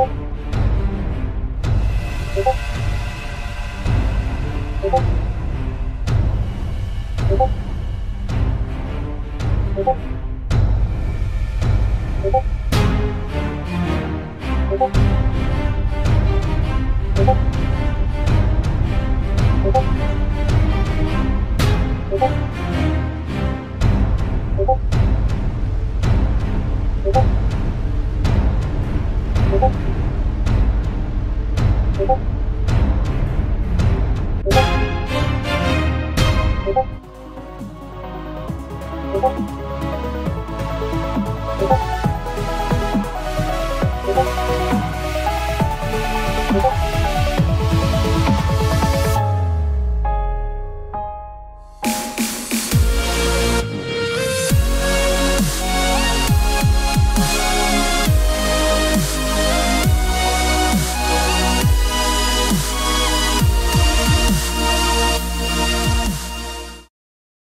Oh. you.